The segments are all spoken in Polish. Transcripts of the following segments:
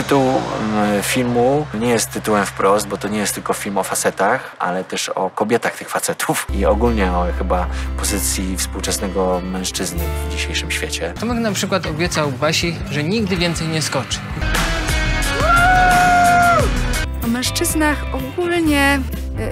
Tytuł mm, filmu nie jest tytułem wprost, bo to nie jest tylko film o facetach, ale też o kobietach tych facetów i ogólnie o chyba pozycji współczesnego mężczyzny w dzisiejszym świecie. Tomek na przykład obiecał Basi, że nigdy więcej nie skoczy. O mężczyznach ogólnie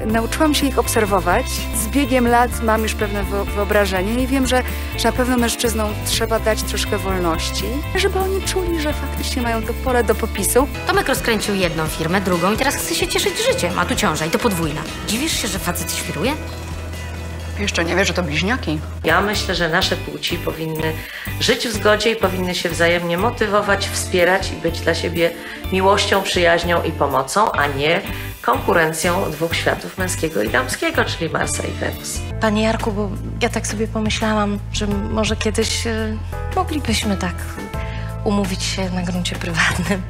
nauczyłam się ich obserwować. Z biegiem lat mam już pewne wyo- wyobrażenie i wiem, że, że na pewno mężczyznom trzeba dać troszkę wolności, żeby oni czuli, że faktycznie mają to pole do popisu. Tomek rozkręcił jedną firmę, drugą i teraz chce się cieszyć życiem, a tu ciąża i to podwójna. Dziwisz się, że facet świruje? Jeszcze nie wie, że to bliźniaki. Ja myślę, że nasze płci powinny żyć w zgodzie i powinny się wzajemnie motywować, wspierać i być dla siebie miłością, przyjaźnią i pomocą, a nie konkurencją dwóch światów męskiego i damskiego, czyli Marsa i Wenus. Panie Jarku, bo ja tak sobie pomyślałam, że może kiedyś e, moglibyśmy tak umówić się na gruncie prywatnym.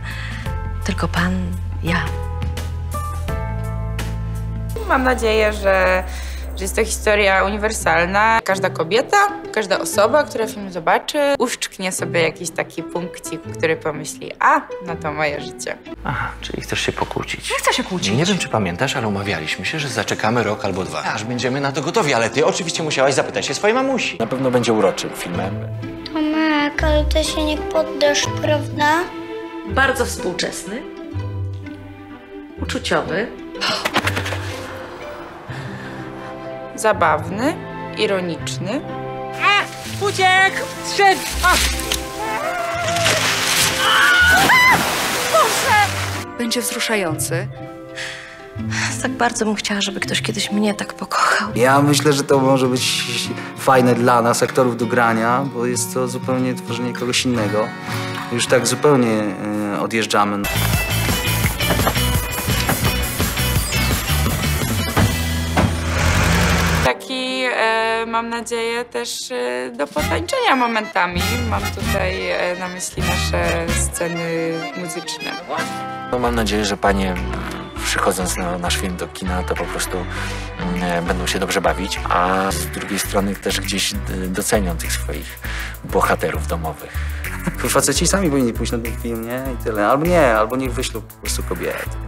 Tylko pan, ja. Mam nadzieję, że, że jest to historia uniwersalna. Każda kobieta, każda osoba, która film zobaczy, uszczknie sobie jakiś taki punkcik, który pomyśli, a, no to moje życie. Aha, czyli chcesz się pokłócić. Nie chcę się kłócić. Nie wiem, czy pamiętasz, ale umawialiśmy się, że zaczekamy rok albo dwa. Aż będziemy na to gotowi, ale ty oczywiście musiałaś zapytać się swojej mamusi. Na pewno będzie uroczym filmem. Tomek, ale ty się nie poddasz, prawda? Bardzo współczesny, uczuciowy, Zabawny, ironiczny. Będzie wzruszający. Tak bardzo bym chciała, żeby ktoś kiedyś mnie tak pokochał. Ja myślę, że to może być fajne dla nas, aktorów do grania, bo jest to zupełnie tworzenie kogoś innego. Już tak zupełnie e, odjeżdżamy. Mam nadzieję, też e, do potańczenia momentami. Mam tutaj e, na myśli nasze sceny muzyczne. No, mam nadzieję, że panie przychodząc na nasz film do kina, to po prostu mm, będą się dobrze bawić, a z drugiej strony też gdzieś docenią tych swoich bohaterów domowych. Faceci sami powinni pójść na ten film, nie? I tyle. Albo nie, albo niech wyślą po prostu kobiety.